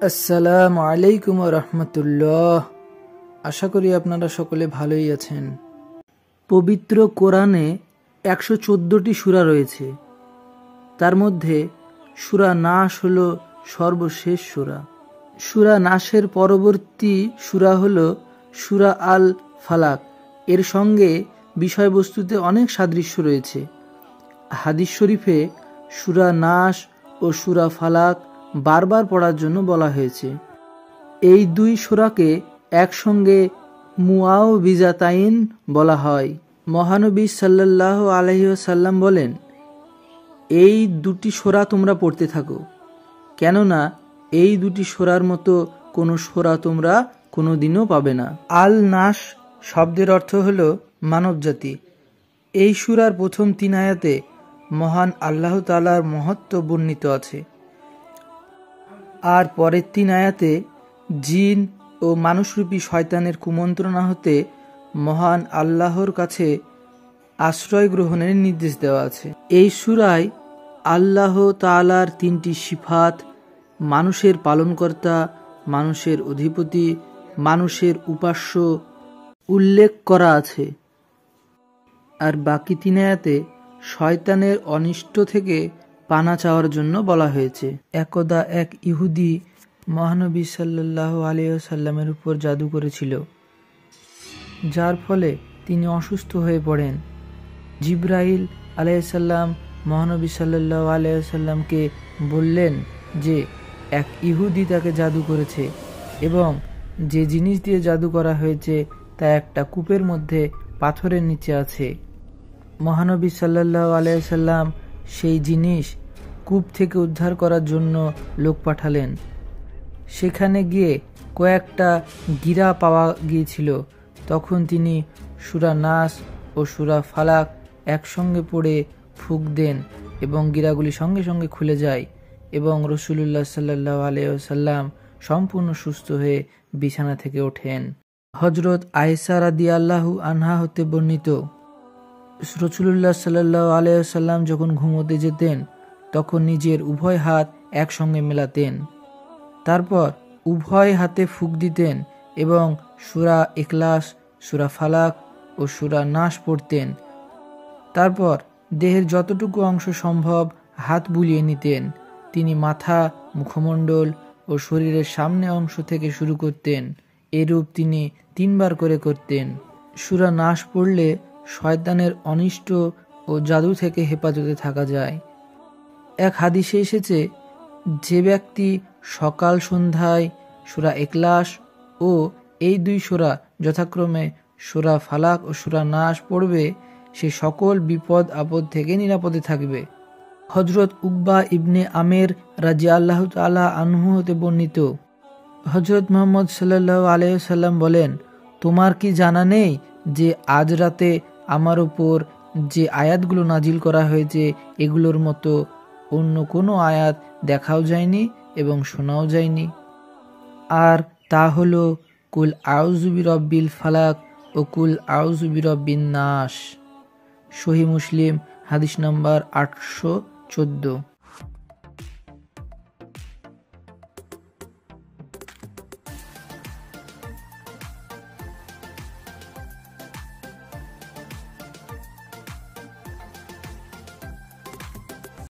আসসালামু আলাইকুম রহমতুল্লাহ। আশা করি আপনারা সকলে ভালোই আছেন। পবিত্র কোরআনে একশো চোদ্দোটি সুরা রয়েছে। তার মধ্যে সুরা নাশ হল সর্বশেষ সুরা। সুরা নাশের পরবর্তী সুরা হল সুরা আল ফালাক এর সঙ্গে বিষয়বস্তুতে অনেক সাদৃশ্য রয়েছে। হাদিস শরীফে সুরা নাশ ও সুরা ফালাক বারবার পড়ার জন্য বলা হয়েছে। এই দুই সুরাকে একসঙ্গে মুআও বিজাতাইন বলা হয়। মহানবী সাল্লাল্লাহু আলহি সাল্লাম বলেন, এই দুটি সোরা তোমরা পড়তে থাকো, কেননা এই দুটি সোরার মতো কোনো সোরা তোমরা কোনো দিনও পাবে না। আল নাস শব্দের অর্থ হল মানবজাতি। এই সুরার প্রথম তিন আয়াতে মহান আল্লাহ তালার মহত্ব বর্ণিত আছে। আর পরের তিন আয়াতে জিন ও মানুষরূপী শয়তানের কুমন্ত্রণা হতে মহান আল্লাহর কাছে আশ্রয় গ্রহণের নির্দেশ দেওয়া আছে। এই সুরায় আল্লাহ তালার তিনটি সিফাত, মানুষের পালনকর্তা, মানুষের অধিপতি, মানুষের উপাস্য উল্লেখ করা আছে। আর বাকি তিন আয়াতে শয়তানের অনিষ্ট থেকে পানা চাওয়ার জন্য বলা হয়েছে। একদা এক ইহুদি মহানবী সাল্লাহ আলিয়াল্লামের উপর জাদু করেছিল, যার ফলে তিনি অসুস্থ হয়ে পড়েন। জিব্রাইল আলাইসাল্লাম মহানবী সাল্লাহ আলাইসাল্লামকে বললেন যে, এক ইহুদি তাকে জাদু করেছে এবং যে জিনিস দিয়ে জাদু করা হয়েছে তা একটা কূপের মধ্যে পাথরের নিচে আছে। মহানবী সাল্লাহ আলাইসাল্লাম সেই জিনিস কূপ থেকে উদ্ধার করার জন্য লোক পাঠালেন। সেখানে গিয়ে কয়েকটা গিরা পাওয়া গিয়েছিল। তখন তিনি সুরা নাস ও সুরা ফালাক একসঙ্গে পড়ে ফুক দেন এবং গিরাগুলি সঙ্গে সঙ্গে খুলে যায় এবং রসুল্লাহ সাল্লাহ আলিয়াল্লাম সম্পূর্ণ সুস্থ হয়ে বিছানা থেকে ওঠেন। হজরত আয়সা রাদি আল্লাহু আনহা হতে বর্ণিত রসুল্লাহ সাল্লাহ আলিয়াল্লাম যখন ঘুমোতে যেতেন, তখন নিজের উভয় হাত একসঙ্গে মেলাতেন। তারপর উভয় হাতে ফুক দিতেন এবং সুরা একলাস সুরা ফালাক ও সুরা নাশ পড়তেন। তারপর দেহের যতটুকু অংশ সম্ভব হাত বুলিয়ে নিতেন। তিনি মাথা, মুখমণ্ডল ও শরীরের সামনে অংশ থেকে শুরু করতেন। এরূপ তিনি তিনবার করে করতেন। সুরা নাশ পড়লে শয়তানের অনিষ্ট ও জাদু থেকে হেফাজতে থাকা যায়। এক হাদিসে এসেছে, যে ব্যক্তি সকাল সন্ধ্যায় সুরা একলাস ও এই দুই সোরা যথাক্রমে সুরা ফালাক ও সুরা নাশ পড়বে, সে সকল বিপদ, আপদ থেকে নিরাপদে থাকবে। হজরত উকবা ইবনে আমের রাজি আল্লাহ তালা আনহু হতে বর্ণিত হজরত মোহাম্মদ সাল্লাহ আলাইসাল্লাম বলেন, তোমার কি জানা নেই যে আজ রাতে আমার উপর যে আয়াতগুলো নাজিল করা হয়েছে, এগুলোর মতো অন্য কোনো আয়াত দেখাও যায়নি এবং শোনাও যায়নি। আর তা হল, কুল আউজুবি রব্বিল ফালাক ও কুল আউজুবি রব্বিন নাস সহি মুসলিম, হাদিস নম্বর আটশো চোদ্দ।